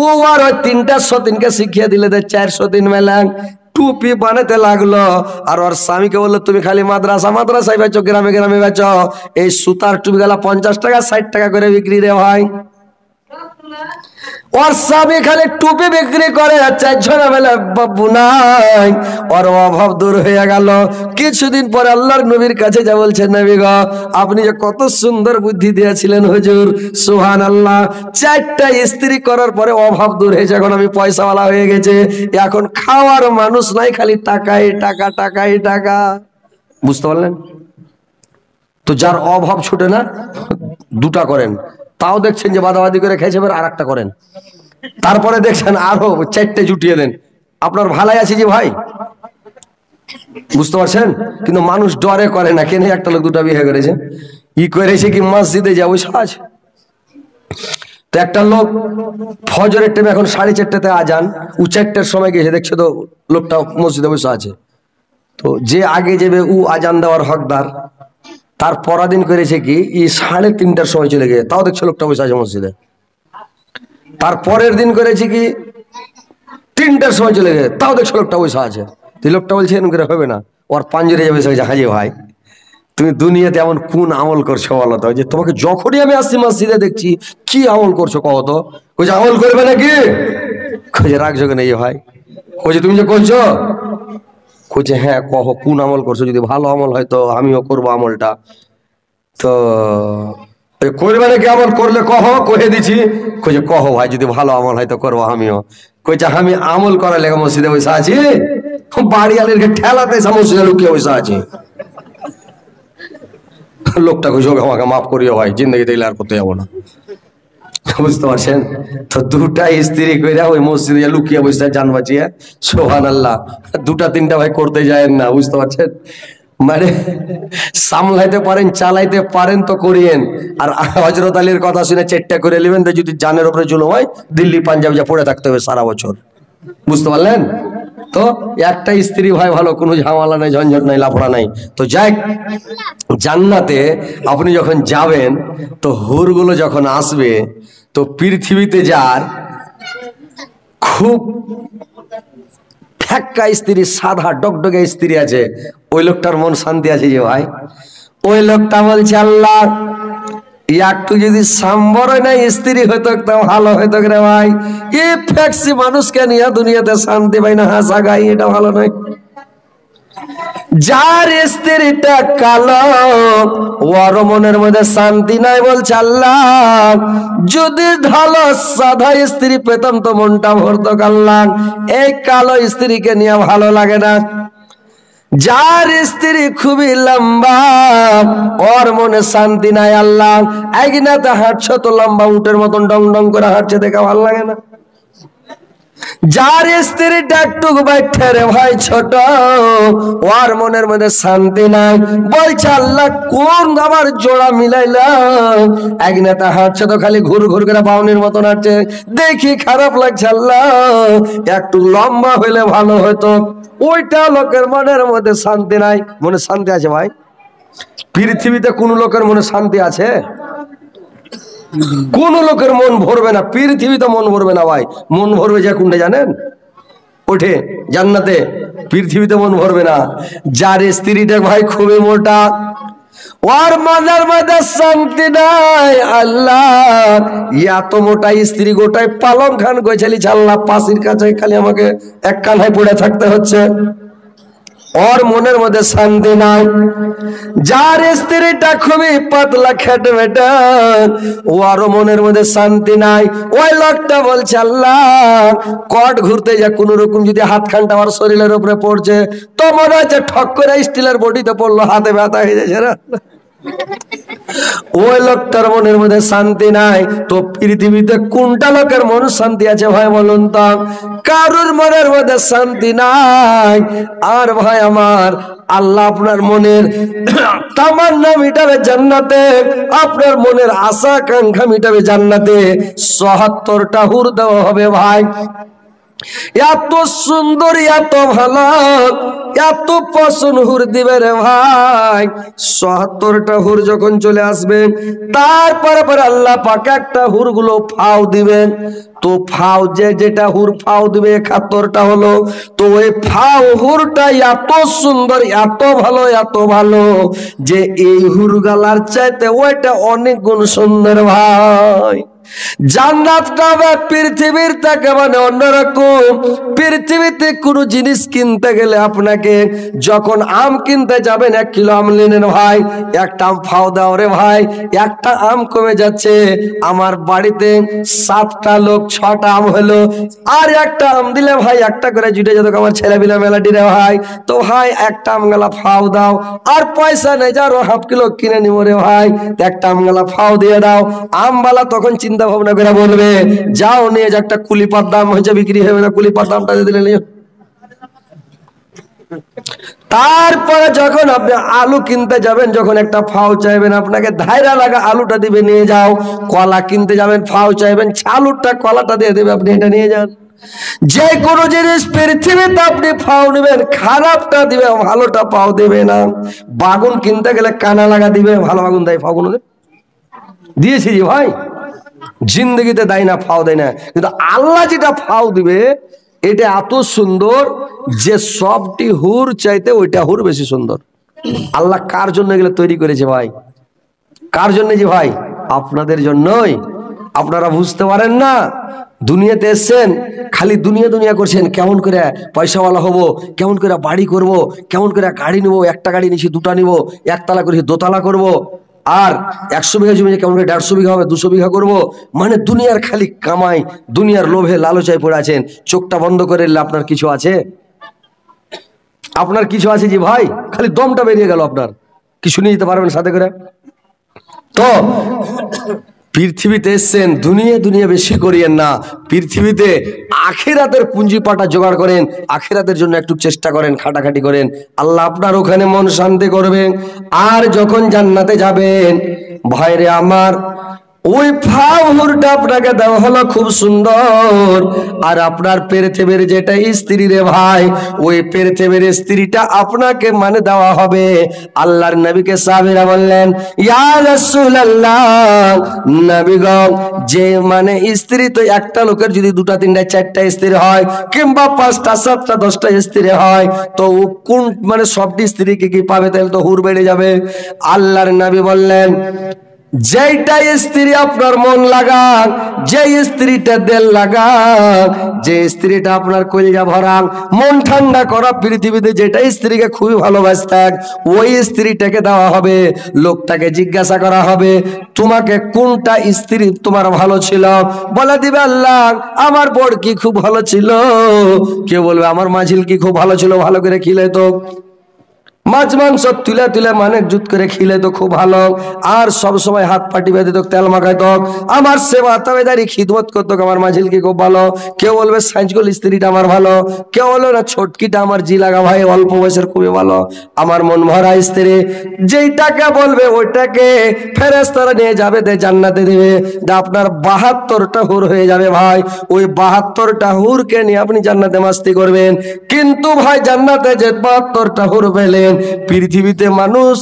ও আর ওই তিনটা সতীনকে শিখিয়ে দিলে যে চারশো দিন মেলাং, টুপি বানাতে লাগল। আর ওর স্বামীকে বলল, তুমি খালি মাদ্রাসা, মাদ্রাসায় বেচো, গ্রামে গ্রামে বেচো। এই সুতার টুপি গেলা পঞ্চাশ টাকা, ষাট টাকা করে বিক্রি রে ভাই। ওর স্বামী খালি টুপি বিক্রি করে চারজন বেলা বাবু নাই। ওর অভাব দূর হয়ে গেল। কিছুদিন পরে আল্লাহর নবীর কাছে যা বলছেন নবী আপনি যে কত সুন্দর বুদ্ধি দিয়েছিলেন হুজুর। সুহান আল্লাহ চারটা স্ত্রী করার পরে অভাব দূর হয়েছে। এখন আমি পয়সাওয়ালা হয়ে গেছে। এখন খাওয়ার মানুষ নাই, খালি টাকাই, টাকা টাকাই, টাকা। বুঝতে পারলেন? তো যার অভাব ছুটে না, দুটা করেন। তাও দেখছেন যে বাদাবাদি করে খেয়েছে আর একটা করেন। তারপরে দেখছেন আরও চারটে জুটিয়ে দেন। আপনার ভালাই আছে যে ভাই? বুঝতে পারছেন? কিন্তু মানুষ ডরে করে না, কেন একটা লোক দুটা বিয়ে করেছে। ই করেছে কি মসজিদে যাব সাজ। তো একটা লোক ফজরের টাইমে এখন সাড়ে চারটাতে আজান ও চারটার সময় গেছে দেখছে তো লোকটা মসজিদে বসে আছে। তো যে আগে যাবে উ আজান দেওয়ার হকদার তার পরাদিন করেছে কি? ই সাড়ে তিনটার সময় চলে গিয়ে। তাও দেখছে লোকটা বসে আছে মসজিদে। তার পরের দিন করেছে কি? তিনটার সময় চলে গেছে তাও দেখছে লোকটা বসে আছে। তুই লোকটা বলছে, এরকম করে হবে না। ওর পাঞ্জরে যাবে, সে হাজি ভাই, তুমি দুনিয়াতে এমন কোন আমল করছ বলো যে তোমাকে যখনই আমি আসছি মসজিদে দেখছি, কি আমল করছ কহ তো? আমল করবে নাকি? কইছে রাখছো কেন এই ভাই? কইছে তুমি যে করছ? কইছে হ্যাঁ কহ, কোন আমল করছ? যদি ভালো আমল হয় তো আমিও করব আমলটা। তো করবে নাকি আমল করলে কহ? কহে দিছি। কইছে, কহ ভাই, যদি ভালো আমল হয় তো করব আমিও। কইছে, আমি আমল করার লেগে মসজিদে বসে আছি। বাড়ি আলের ঠেলাতে মসজিদে লুকিয়ে বসে আছি। লোকটা কইছে আমাকে মাফ করিও ভাই, জিন্দগি দেখলে আর করতে যাব না। বুঝতে পারছেন? তো দুটা স্ত্রী কইরা ওই মসজিদে লুকিয়ে বসে জান বাঁচিয়ে সোহান আল্লাহ দুটা তিনটা ভাই করতে যায় না, বুঝতে পারছেন? মানে সামলাইতে পারেন, চালাইতে পারেন তো করিয়েন। আর হজরত আলীর কথা শুনে চেট্টা করে নেবেন তো যদি জানের উপরে জুলুম হয়, দিল্লি, পাঞ্জাব যা পড়ে থাকতে হবে সারা বছর। বুঝতে পারলেন? তো একটা স্ত্রী ভাই ভালো, কোনো ঝামেলা নাই, ঝঞ্ঝট নাই, লাফড়া নাই। তো যাই জান্নাতে আপনি যখন যাবেন, তো হুরগুলো যখন আসবে তো পৃথিবীতে যার খুব ফ্যাক্কা স্ত্রী, সাদা ডকডকে স্ত্রী আছে, ওই লোকটার মন শান্তি আছে যে ভাই। ওই লোকটা বলছে, আল্লাহ একটু যদি সাম্বর না, স্ত্রী হইতো তো ভালো হইতো রে ভাই। এ ফ্যাক্সি মানুষকে নিয়ে দুনিয়াতে শান্তি পাই না, হাসা গাই এটা ভালো নয়। যার স্ত্রীটা কালো, ওর মনের মধ্যে শান্তি নাই বলছে আল্লাহ। যদি ভালো সাদা স্ত্রী পেতাম তো মনটা ভরতো কাল্লাম এই কালো স্ত্রীকে নিয়ে ভালো লাগে না। যার স্ত্রী খুবই লম্বা, ওর মনে শান্তি নাই আল্লাহ। একনাতে হাঁটছো তো লম্বা উটের মতন ডং ডং করে হাঁটছে, দেখা ভালো লাগে না। যার স্ত্রী ডাকটুক বাইঠে রে ভাই ছোট ওর মনের মধ্যে শান্তি নাই। বলছে, আল্লাহ, কোন আবার জোড়া মিলাইলাম এক নেতা হাঁটছে তো খালি ঘুর ঘুর করে বাউনির মতন হাঁটছে। দেখি খারাপ লাগছে, আল্লাহ, একটু লম্বা হইলে ভালো হতো ওইটা লোকের মনের মধ্যে শান্তি নাই। মনে শান্তি আছে ভাই? পৃথিবীতে কোন লোকের মনে শান্তি আছে? কোন লোকের মন ভরবে না, পৃথিবীতে মন ভরবে না ভাই। মন ভরবে যে কোনটা জানেন? ওঠে, জান্নাতে। পৃথিবীতে মন ভরবে না। যার স্ত্রীটা ভাই খুবই মোটা, ওর মনের মধ্যে শান্তি নাই, আল্লাহ। এত মোটা স্ত্রী গোটায় পালং খান গোছালি ছাল্লা, পাশির কাছে খালি আমাকে এক কানায় পড়ে থাকতে হচ্ছে। ওর মনের মধ্যে শান্তি নাই যার স্ত্রীটা খুবই পাতলা খেটে বেটা ওর মনের মধ্যে শান্তি নাই ওই লোকটা বলছে আল্লাহ কট ঘুরতে যা কোন রকম যদি হাত খানটা আমার শরীরের উপরে পড়ছে তো মনে হচ্ছে ঠক করে স্টিলের বডিতে পড়ল হাতে ব্যথা হয়ে যাচ্ছে ওই লোকটার মনের মধ্যে শান্তি নাই? তো পৃথিবীতে কোনটা লোকের মন শান্তি আছে ভাই বলুন তো? কারুর মনের মধ্যে শান্তি নাই? আর ভাই আমার, আল্লাহ আপনার মনের তামান্না মিটাবে জান্নাতে, আপনার মনের আশা আকাঙ্ক্ষা মিটাবে জান্নাতে। সহাত্তরটা হুর দেওয়া হবে ভাই। এত সুন্দর, এত ভালো, এত পছন্দ হুর দিবে রে ভাই। সত্তরটা হুর যখন চলে আসবে, তারপরে পরে আল্লাহ পাকে একটা হুরগুলো ফাও দিবেন। তো ফাও যে যেটা হুর ফাও দিবে, একাত্তরটা হলো। তো ওই ফাও হুরটা এত সুন্দর, এত ভালো এত ভালো যে এই হুর গালার চাইতে ওইটা অনেক গুণ সুন্দর ভাই। জান্নাতটা হবে পৃথিবীর থেকে মানে অন্যরকম। পৃথিবীতে কোনো জিনিস কিনতে গেলে আপনাকে যখন আম কিনতে যাবেন, এক কিলো আম নেন ভাই, একটা আম ফাও দাও রে ভাই, একটা আম কমে যাচ্ছে। আমার বাড়িতে সাতটা লোক, ছটা আম হলো। আর একটা আম দিলে, ভাই, একটা করে জুটে যেত আমার ছেলে পিলে মেলাটি রে ভাই। তো ভাই, একটা আম গালা ফাও দাও। আর পয়সা নেই, যারো হাফ কিলো কিনে নিব রে ভাই একটা আম গালা ফাও দিয়ে দাও। আমবালা তখন চিন্তা ভাবনা করে বলবে, যাও নিয়ে একটা কুলিপার দাম হয়েছে, বিক্রি হবে না, কুলিপার দামটা দিলে নিও। তারপরে যখন আপনি আলু কিনতে যাবেন, যখন একটা ফাও চাইবেন, আপনাকে ধাইরা লাগা আলুটা দিবে, নিয়ে যাও। কলা কিনতে যাবেন ফাও চাইবেন, ছালুরটা, কলাটা দিয়ে দেবে, আপনি এটা নিয়ে যান। যে কোনো জিনিস পৃথিবীতে আপনি ফাও নেবেন, খারাপটা দিবে, ভালোটা পাও দেবে না। বাগুন কিনতে গেলে কানা লাগা দিবে, ভালো বাগুন দেয় ফাগুন দিয়েছি ভাই। জিন্দগিতে দেয় না, ফাও দেয় না। কিন্তু আল্লাহ যেটা ফাও দিবে, এটা এত সুন্দর যে সবটি হুর চাইতে ওইটা হুর বেশি সুন্দর। আল্লাহ কার জন্য এগুলো তৈরি করেছে ভাই? কার জন্য যে ভাই? আপনাদের জন্যই। আপনারা বুঝতে পারেন না, দুনিয়াতে এসছেন, খালি দুনিয়া দুনিয়া করছেন, কেমন করে পয়সাওয়ালা হব, কেমন করে বাড়ি করব, কেমন করে গাড়ি নেব, একটা গাড়ি নিছি, দুটা নিব, একতলা করেছি, দোতলা করব। আর একশো বিঘা জমি কেমন করে দেড়শো বিঘা হবে, দুশো বিঘা করব? মানে দুনিয়ার খালি কামাই, দুনিয়ার লোভে লালচায় পড়ে আছেন। চোখটা বন্ধ করে আপনার কিছু আছে? আপনার কিছু আছে যে ভাই? খালি দমটা বেরিয়ে গেল আপনার। কিছু নিয়ে যেতে পারবেন সাথে করে? তো পৃথিবীতে এসছেন দুনিয়া দুনিয়া বেশি করিয়েন না। পৃথিবীতে আখেরাতের পুঁজিপাটা জোগাড় করেন, আখেরাতের জন্য একটু চেষ্টা করেন, খাটাখাটি করেন। আল্লাহ আপনার ওখানে মন শান্তি করবেন। আর যখন জান্নাতে যাবেন ভাইরে আমার ওই ফাউরটা আপনাকে দেওয়া হলো খুব সুন্দর। আর আপনার পেরেথেবের যেটা স্ত্রী রে ভাই, ওই পেরেথেবের স্ত্রীটা আপনাকে মানে দেওয়া হবে। আল্লাহর নবীকে সাহাবীরা বললেন, ইয়া রাসূলুল্লাহ নবীগণ যে মানে স্ত্রী তো একটা লোকের যদি দুটা, তিনটা, চারটা স্ত্রী হয়, কিংবা পাঁচটা, সাতটা, দশটা স্ত্রী হয়, তো ও কোন মানে সবটি স্ত্রীকে কি পাবে? তাহলে তো হুর বেড়ে যাবে। আল্লাহর নবী বললেন যেইটা স্ত্রী আপনার মন লাগান যে স্ত্রীটা দেল লাগান যে স্ত্রীটা আপনার কলিজা ভরান, মন ঠান্ডা করা পৃথিবীতে যেটা স্ত্রীকে খুবই ভালোবাসতেন ওই স্ত্রীটাকে দেওয়া হবে, লোকটাকে জিজ্ঞাসা করা হবে, তোমাকে কোনটা স্ত্রী তোমার ভালো ছিল? বলে দিবে, আল্লাহ, আমার বড় কি খুব ভালো ছিল? কেউ বলবে, আমার মাঝিল কি খুব ভালো ছিল? ভালো করে খিলে তো মাছ, মাংস তুলে তুলে মানে জুত করে খিলে তো খুব ভালো। আর সব সময় হাত পাটি বেঁধে তো তেল মাখাইত আমার সেবা, তাবেদারি, খিদমত করতো আমার মাঝিলকে খুব ভালো। কেউ বলবে, সাইজগুল স্ত্রীটা আমার ভালো। কেউ বলবে, না, ছোটকিটা আমার জি লাগা ভাই, অল্প বয়সের খুবই ভালো। আমার মন ভরা স্ত্রী, যেইটাকে বলবে, ওইটাকে ফেরেস তারা নিয়ে যাবে, দে জান্নাতে দেবে। আপনার বাহাত্তরটা হুর হয়ে যাবে ভাই। ওই বাহাত্তরটা হুরকে নিয়ে আপনি জান্নাতে মাস্তি করবেন। কিন্তু ভাই, জান্নাতে যে বাহাত্তরটা হুর পেলেন পৃথিবীতে মানুষ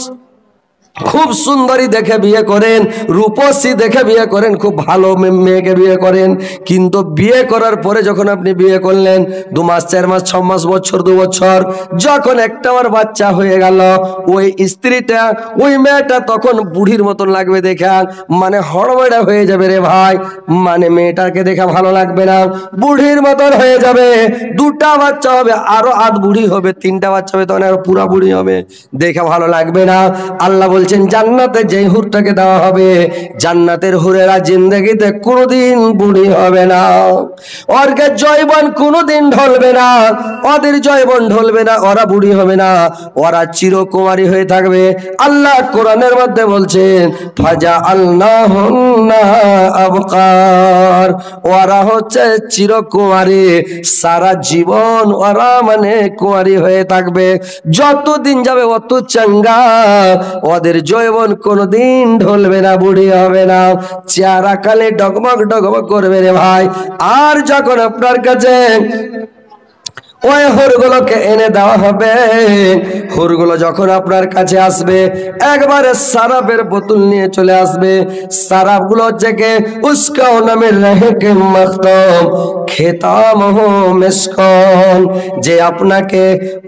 খুব সুন্দরী দেখে বিয়ে করেন, রূপসী দেখে বিয়ে করেন, খুব ভালো মেয়েকে বিয়ে করেন। কিন্তু বিয়ে করার পরে যখন আপনি বিয়ে করলেন, দু মাস, চার মাস, ছ মাস, বছর, দু বছর, যখন একটা আমার বাচ্চা হয়ে গেল, ওই স্ত্রীটা, ওই মেয়েটা তখন বুড়ির মতন লাগবে দেখা মানে হড়বড়া হয়ে যাবে রে ভাই। মানে মেয়েটাকে দেখে ভালো লাগবে না, বুড়ির মতন হয়ে যাবে। দুটা বাচ্চা হবে, আরও আধ বুড়ি হবে, তিনটা বাচ্চা হবে, তখন আরও পুরা বুড়ি হবে। দেখে ভালো লাগবে না। আল্লাহ বলছেন, জান্নাতে যে হুরটাকে দেওয়া হবে, জান্নাতের হুরেরা জিন্দগিতে কোনোদিন বুড়ি হবে না। ওরকে জয়বন কোনোদিন ঢলবে না। ওদের জয়বন ঢলবে না, ওরা বুড়ি হবে না। ওরা চিরকুমারী হয়ে থাকবে। আল্লাহ কোরআনের মধ্যে বলছেন, ফাজা আল্লাহ আবকার। ওরা হচ্ছে চিরকুমারী, সারা জীবন ওরা মানে কুমারী হয়ে থাকবে। যতদিন যাবে অত চাঙ্গা, ওদের তোমাদের জৈবন কোনোদিন ঢলবে না, বুড়ি হবে না। চেহারা কালে ডগমগ ডগমগ করবে রে ভাই। আর যখন আপনার কাছে ওই হুরগুলোকে এনে দেওয়া হবে। হুরগুলো যখন আপনার কাছে আসবে, একবারে সারাপের বোতল নিয়ে চলে আসবে। সারাপগুলো হচ্ছে কে উস্কাও নামের রেহেকে মাখতম, খেতাম মেসকন যে আপনাকে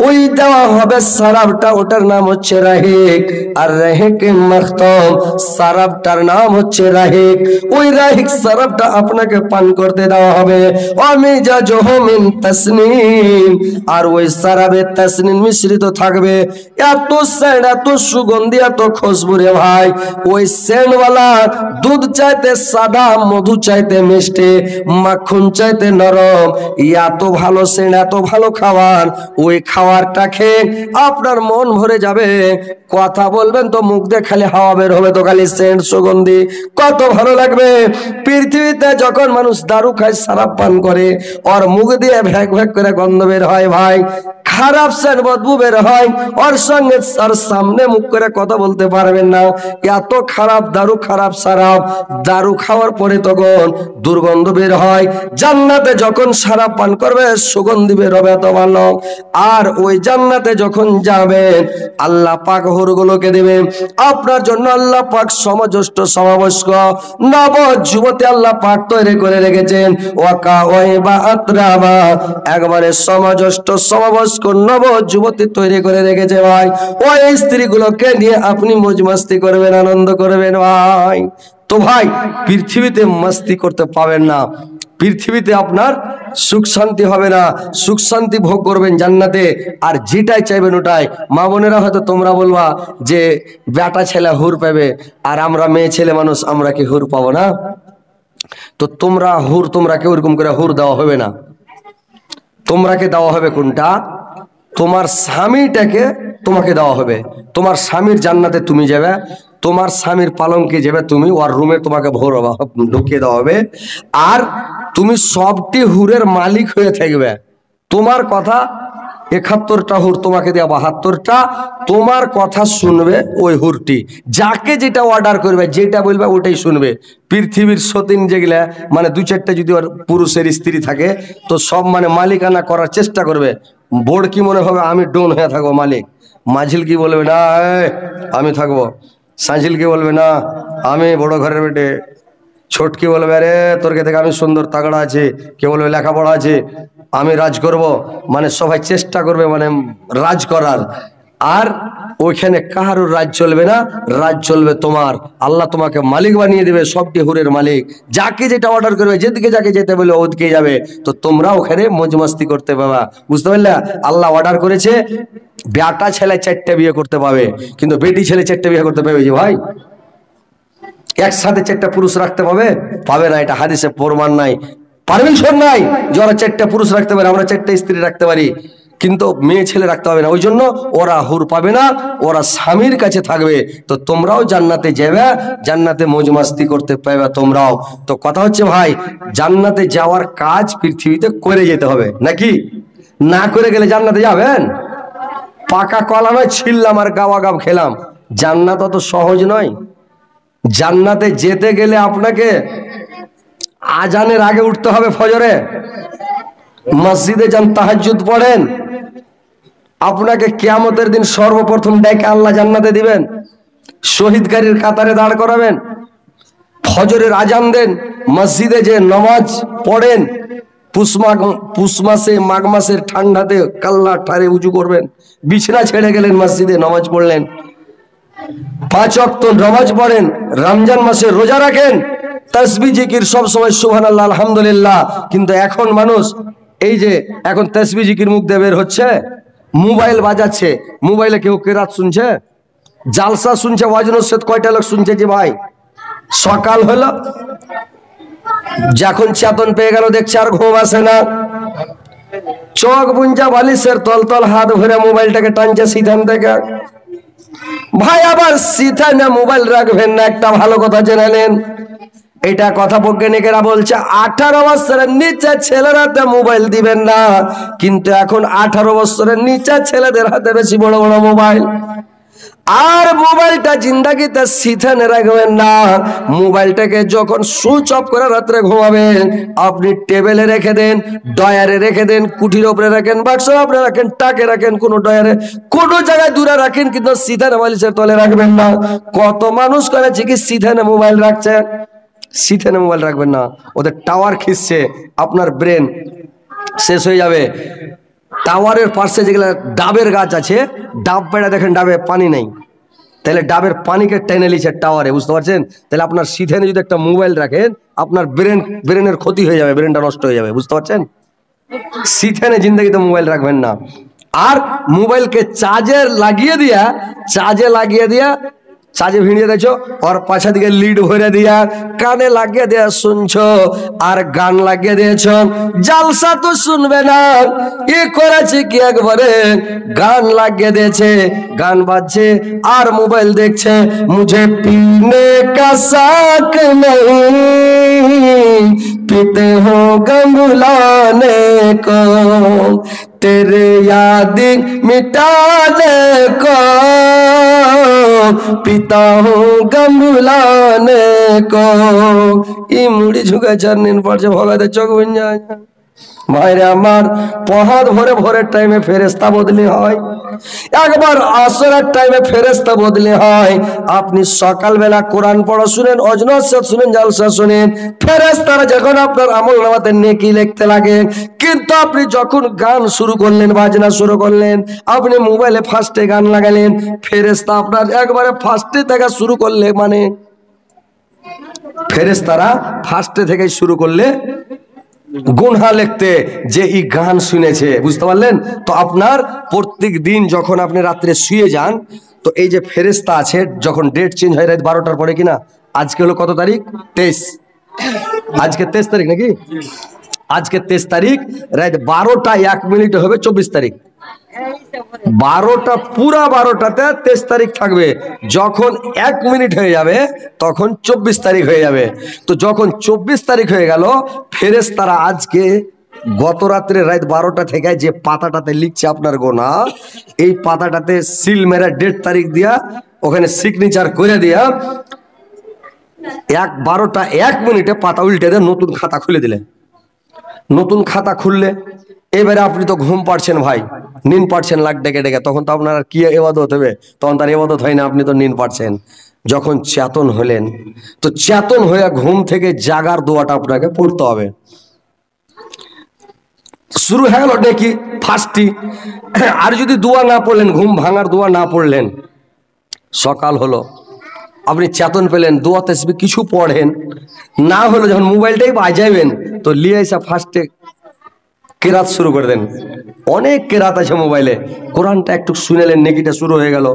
ওই দেওয়া হবে সারাপটা ওটার নাম হচ্ছে রাহিক। আর রেহেকে মাখতম সারাপটার নাম হচ্ছে রাহিক। ওই রাহিক সারাপটা আপনাকে পান করতে দেওয়া হবে। আমি যা জহমিন তাসনিম। আর ওই সারাবে তাসনিম মিশ্রিত থাকবে। এত সেন্ট এত সুগন্ধি, এত খুশবু রে ভাই। ওই সেন্টওয়ালা দুধ চাইতে সাদা, মধু চাইতে মিষ্টি, মাখন চাইতে নরম। এত ভালো সেন্ট এত ভালো খাবার, ওই খাবারটা খেয়ে আপনার মন ভরে যাবে। কথা বলবেন তো মুখ দিয়ে খালি হাওয়া বের হবে তো খালি সেন্ট সুগন্ধি। কত ভালো লাগবে। পৃথিবীতে যখন মানুষ দারু খায় সারাপ পান করে, ওর মুখ দিয়ে ভ্যাক ভ্যাক করে গন্ধ বের হয় ভাই। খারাপ সেন্ট বদবু বের হয়। ওর সঙ্গে তার সামনে মুখ করে কথা বলতে পারবেন না। এত খারাপ, দারু খারাপ সারাপ দারু খাওয়ার পরে তখন দুর্গন্ধ বের হয়। জান্নাতে যখন সারাপ পান করবে, সুগন্ধি বের হবে এত ভালো। আর ওই জান্নাতে যখন যাবেন, আল্লাহ পাক হুরগুলোকে দেবে আপনার জন্য আল্লাহ পাক সমজ্যেষ্ঠ সমাবস্ক নব যুবতী আল্লাহ পাক তৈরি করে রেখেছেন। ওয়াকা ওই বা আত্রাবা। একবারে করবেন, আনন্দ করবেন ভাই। তো ভাই, পৃথিবীতে মাস্তি করতে পাবেন না। পৃথিবীতে আপনার সুখ শান্তি হবে না। সুখ শান্তি ভোগ করবেন জান্নাতে। আর যেটাই চাইবেন ওটাই। মা বোনেরা হয়তো তোমরা বলবা যে, বেটা ছেলে হুর পাবে। আর আমরা মেয়ে ছেলে মানুষ, আমরা কি হুর পাবো না? তো তোমরা হুর, তোমরা কেউ এরকম করে হুর দেওয়া হবে না? তোমরাকে দেওয়া হবে কোনটা? তোমার স্বামীটাকে তোমাকে দেওয়া হবে। তোমার স্বামীর জান্নাতে তুমি যাবে, তোমার স্বামীর পালঙ্কে যাবে তুমি ওর রুমে তোমাকে ভোর ঢুকিয়ে দেওয়া হবে। আর তুমি সবটি হুরের মালিক হয়ে থাকবে। তোমার কথা একাত্তরটা হুর তোমাকে দেওয়া বাহাত্তরটা তোমার কথা শুনবে ওই হুরটি। যাকে যেটা অর্ডার করবে, যেটা বলবে ওটাই শুনবে। পৃথিবীর সতীন যেগুলা মানে দু চারটে যদি ওর পুরুষের স্ত্রী থাকে, তো সব মানে মালিকানা করার চেষ্টা করবে। বোর্ড কি মনে হবে? আমি ডোন হয়ে থাকব, মালিক। মাঝিল কি বলবে? না আমি থাকব। সাঁঝিল কি বলবে? না, আমি বড় ঘরের বেটে। ছোটকে বলবে, আরে, তোর কে থেকে আমি সুন্দর তাগড়া আছে। কে বলবে, লেখাপড়া আছে। আমি রাজ করব মানে সবাই চেষ্টা করবে মানে রাজ করার। আর ওইখানে কাহারও রাজ চলবে না, রাজ চলবে তোমার। আল্লাহ তোমাকে মালিক বানিয়ে দেবে, সবটি হুরের মালিক। যাকে যেটা অর্ডার করবে, যেদিকে যাকে যেতে বলে ওদিকে যাবে। তো তোমরা ওখানে মজমাস্তি করতে পাবা বুঝতে পারলে? আল্লাহ অর্ডার করেছে, বেটা ছেলে চারটে বিয়ে করতে পাবে। কিন্তু বেটি ছেলে চারটে বিয়ে করতে পারবে যে ভাই? একসাথে চারটা পুরুষ রাখতে পাবে? পাবে না, এটা হাদিসে প্রমাণ নাই। পারমিশন নাই? যে ওরা চারটা পুরুষ রাখতে পারে, আমরা চারটা স্ত্রী রাখতে পারি। কিন্তু মেয়ে ছেলে রাখতে হবে না। ওই জন্য ওরা হুর পাবে না, ওরা স্বামীর কাছে থাকবে। তো তোমরাও জান্নাতে যাবে জান্নাতে মজমাস্তি করতে পারবে তোমরাও। তো কথা হচ্ছে ভাই, জান্নাতে যাওয়ার কাজ পৃথিবীতে করে যেতে হবে, নাকি? না করে গেলে জান্নাতে যাবেন? পাকা কলা নয়, ছিললাম আর গাওয়া গাব খেলাম। জান্নাত অত সহজ নয়। জান্নাতে যেতে গেলে আপনাকে আজানের আগে উঠতে হবে ফজরে। মসজিদে যান, তাহাজ্জুদ পড়েন। আপনাকে কেয়ামতের দিন সর্বপ্রথম ডেকে আল্লাহ জান্নাতে দিবেন। শহীদকারীর কাতারে দাঁড় করাবেন। ফজরের আজান দেন। মসজিদে যে নমাজ পড়েন, পুষ মাঘ, পুষ মাসে, মাঘ মাসের ঠান্ডাতে কাল্লা ঠারে উঁচু করবেন। বিছনা ছেড়ে গেলেন মসজিদে, নামাজ পড়লেন। পাঁচ অক্ত নামাজ পড়েন। রমজান মাসে রোজা রাখেন। তসবি জিকির সব সময় সুহান আল্লাহ আলহামদুলিল্লাহ। কিন্তু এখন মানুষ, এই যে এখন তসবি জিকির মুখ দিয়ে বের হচ্ছে, মোবাইল বাজাচ্ছে। মোবাইলে কেউ কেরাত শুনছে? জালসা শুনছে ওয়াজনসেদ কয়টা লোক শুনছে যে ভাই? সকাল হলো, যখন চেতন পেয়ে গেল, দেখছে আর ঘুম আসে না। চোখ বুঞ্জা বালিশের তল তল হাত ভরে মোবাইলটাকে টানছে সিধান থেকে। ভাই আবার সিথানে মোবাইল রাখবেন না, একটা ভালো কথা জেনে নেন। এটা কথা বৈজ্ঞানিকেরা বলছে, আঠারো বছরের নিচে ছেলের হাতে মোবাইল দিবেন না, কিন্তু এখন আঠারো বছরের নিচে ছেলেদের হাতে বেশি বড় বড় মোবাইল। আর মোবাইলটা জিন্দাগিতে সিথানে রাখবেন না, মোবাইলটাকে যখন সুইচ অফ করে রাত্রে ঘুমাবেন, আপনি টেবিলে রেখে দেন ডয়ারে রেখে দেন, কুঠির উপরে রাখেন, বাক্স উপরে রাখেন, টাকে রাখেন, কোন ডয়ারে কোন জায়গায় দূরে রাখেন, কিন্তু সিথানে বালিশের তলে রাখবেন না। কত মানুষ করেছে কি সিথানে মোবাইল রাখছে? সিথানে মোবাইল রাখবেন না, ওদের টাওয়ার খিসছে, আপনার ব্রেন শেষ হয়ে যাবে। টাওয়ারের পাশে যেগুলো ডাবের গাছ আছে, ডাব বেড়া দেখেন, ডাবে পানি নেই। তাহলে ডাবের পানিকে টেনে নিচ্ছে টাওয়ারে বুঝতে পারছেন? তাহলে আপনার সিধেনে যদি একটা মোবাইল রাখেন, আপনার ব্রেন ব্রেনের ক্ষতি হয়ে যাবে ব্রেনটা নষ্ট হয়ে যাবে, বুঝতে পারছেন? সিথেনে জিন্দগিতে মোবাইল রাখবেন না। আর মোবাইলকে চার্জে লাগিয়ে দিয়া চার্জে লাগিয়ে দিয়া চার্জে ভিড়িয়ে দিয়েছো আর পাছা দিকে লিড ভরে দিয়া কানে লাগিয়ে দিয়া শুনছো আর গান লাগিয়ে দিয়েছ জালসা তো শুনবে না এ করেছে কি একবারে গান লাগিয়ে দিয়েছে গান বাজছে আর মোবাইল দেখছে মুঝে পিনে কা শাক नहीं पीते हो गम बुलाने को तेरे याद मिटाने को पिता हो गम लाने को ये मुड़ी झुका चरने पर जब होगा तो चौक बन जाए ভাইরে আমার পহাদ ভরে ভোরের টাইমে ফেরেস্তা বদলি হয়। একবার আসরের টাইমে ফেরেস্তা বদলি হয়। আপনি সকালবেলা কোরআন পড়া শুনেন অজনসাদ শুনেন, জালসা শুনেন। ফেরেস্তারা যখন আপনার আমল নামাতে নেকি লিখতে লাগে, কিন্তু আপনি যখন গান শুরু করলেন, বাজনা শুরু করলেন, আপনি মোবাইলে ফার্স্টে গান লাগালেন ফেরেস্তা আপনার একবারে ফার্স্টে থেকে শুরু করলে মানে ফেরেস্তারা ফার্স্টে থেকে শুরু করলে গুনহা লিখতে যে এই গান শুনেছে, বুঝতে পারলেন? তো আপনার প্রত্যেক দিন যখন আপনি রাত্রে শুয়ে যান, তো এই যে ফেরেস্তা আছে, যখন ডেট চেঞ্জ হয় রাত বারোটার পরে কিনা? আজকে হলো কত তারিখ? তেইশ। আজকে তেইশ তারিখ নাকি? আজকে তেইশ তারিখ, রাত বারোটা এক মিনিট হবে চব্বিশ তারিখ। বারোটা, পুরা বারোটাতে তেইশ তারিখ থাকবে। যখন এক মিনিট হয়ে যাবে, তখন চব্বিশ তারিখ হয়ে যাবে। তো যখন চব্বিশ তারিখ হয়ে গেল ফেরেস তারা আজকে গত রাত্রে রাত বারোটা থেকে যে পাতাটাতে লিখছে আপনার গোনা, এই পাতাটাতে সিল মেরা ডেট তারিখ দিয়া, ওখানে সিগনেচার করে দিয়া, এক বারোটা, এক মিনিটে পাতা উল্টে দিয়ে নতুন খাতা খুলে দিলেন। নতুন খাতা খুললে, এবারে আপনি তো ঘুম পাড়ছেন ভাই। নিন পারছেন লাখ ডেকে ডেকে, তখন তো আপনার কি এবাদত হবে? তখন তার এবাদত হয় না, আপনি তো নিন পারছেন যখন চেতন হলেন, তো চেতন হয়ে ঘুম থেকে জাগার দোয়াটা আপনাকে পড়তে হবে। শুরু হয়ে গেল ডেকি ফার্স্টটি আর যদি দোয়া না পড়লেন, ঘুম ভাঙার দোয়া না পড়লেন, সকাল হলো, আপনি চেতন পেলেন, দোয়া তেসবি কিছু পড়েন। না হলো যখন মোবাইলটাই বাজাবেন তো লিয়ে এসে ফার্স্টে কেরাত শুরু করে দেন। অনেক কেরাত আছে মোবাইলে। কোরআনটা একটু শুনেলেন, নেকিটা শুরু হয়ে গেল।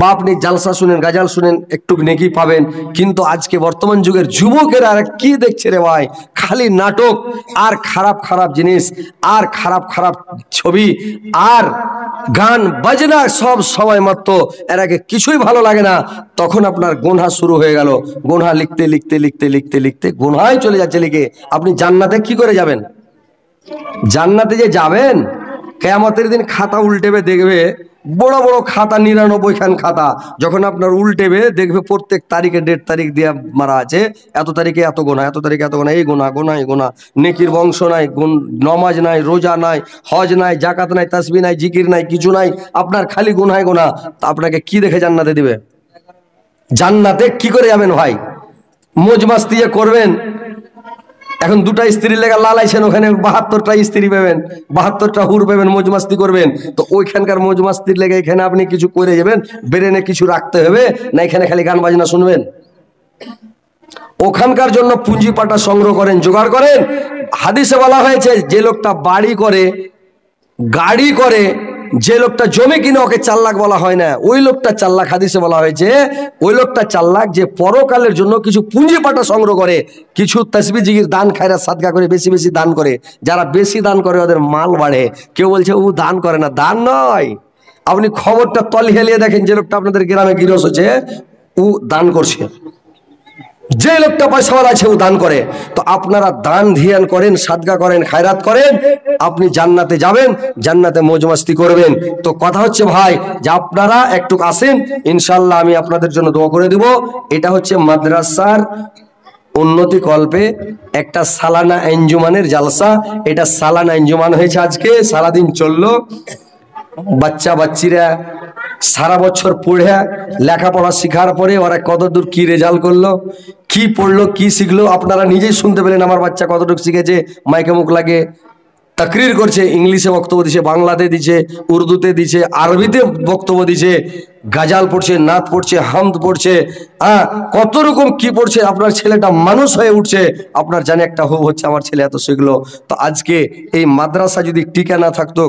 বা আপনি জালসা শুনেন, গাজাল শুনেন, একটু নেকি পাবেন। কিন্তু আজকে বর্তমান যুগের যুবকেরা কি দেখছে রে ভাই? খালি নাটক আর খারাপ খারাপ জিনিস, আর খারাপ খারাপ ছবি, আর গান, বাজনা সব সময় মাত্র। এর আগে কিছুই ভালো লাগে না। তখন আপনার গোনহা শুরু হয়ে গেল। গোনহা লিখতে লিখতে লিখতে লিখতে লিখতে গোনহাই চলে যাচ্ছে লিখে। আপনি জান্নাতে কি করে যাবেন? জান্নাতে যে যাবেন, কেয়ামতের দিন খাতা উল্টেবে দেখবে, বড় বড় খাতা, নিরানব্বই খান খাতা, যখন আপনার উল্টেবে দেখবে প্রত্যেক তারিখে ডেট তারিখ দিয়ে মারা আছে, এত তারিখে এত গোনা, এত তারিখে এত গোনা, এই গোনা গোনা এই গোনা, নেকির বংশ নাই গুণ নমাজ নাই, রোজা নাই, হজ নাই জাকাত নাই, তাসবি নাই, জিকির নাই, কিছু নাই, আপনার খালি গোনায় গোনা, তা আপনাকে কি দেখে জান্নাতে দিবে? জান্নাতে কি করে যাবেন ভাই? মোজ মাস্তি যে করবেন এখন দুটা স্ত্রী লেগা লালাইছেন, ওখানে বাহাত্তরটা স্ত্রী পাবেন, বাহাত্তরটা হুর পাবেন, মজমাস্তি করবেন। তো ওইখানকার মজমাস্তির লেগে এখানে আপনি কিছু করে যাবেন, ব্রেনে কিছু রাখতে হবে, না এখানে খালি গান বাজনা শুনবেন। ওখানকার জন্য পুঁজি পাটা সংগ্রহ করেন, জোগাড় করেন। হাদিসে বলা হয়েছে, যে লোকটা বাড়ি করে, গাড়ি করে যে লোকটা জমি কিনে ওকে চার লাখ বলা হয় না, ওই লোকটা চার লাখ হাদিসে বলা হয়েছে, ওই লোকটা চার লাখ যে পরকালের জন্য কিছু পুঁজি পাটা সংগ্রহ করে, কিছু তসবি জিগির দান খায়রা সাদকা করে, বেশি বেশি দান করে, যারা বেশি দান করে ওদের মাল বাড়ে। কেউ বলছে, ও, দান করে না, দান নয়। আপনি খবরটা তল হেলিয়ে দেখেন যে লোকটা আপনাদের গ্রামে গিরস হচ্ছে ও দান করছে। যে লোকটা পয়সাওয়ালা আছে ও দান করে, তো আপনারা দান ধিয়ান করেন, সাদগা করেন, খায়রাত করেন, আপনি জান্নাতে যাবেন, জান্নাতে মৌজমাস্তি করবেন। তো কথা হচ্ছে ভাই, যে আপনারা একটু আসেন ইনশাল্লাহ আমি আপনাদের জন্য দোয়া করে দিব। এটা হচ্ছে মাদ্রাসার উন্নতি কল্পে একটা সালানা এঞ্জুমানের জালসা। এটা সালানা এঞ্জুমান হয়েছে আজকে, সারাদিন চলল। বাচ্চা বাচ্চিরা সারা বছর পড়ে, লেখাপড়া শেখার পরে ওরা কত দূর কি রেজাল্ট করল? কি পড়ল, কি শিখলো, আপনারা নিজেই শুনতে পেলেন আমার বাচ্চা কতটুকু শিখেছে, মাইকে মুখ লাগে, তাকরির করছে, ইংলিশে বক্তব্য দিছে, বাংলাতে দিছে, উর্দুতে দিছে, আরবিতে বক্তব্য দিছে, গাজাল পড়ছে, নাত পড়ছে, হামদ পড়ছে হ্যাঁ কত রকম কি পড়ছে, আপনার ছেলেটা মানুষ হয়ে উঠছে, আপনার জানে একটা হো হচ্ছে, আমার ছেলে এত শিখলো। তো আজকে এই মাদ্রাসা যদি টিকা না থাকতো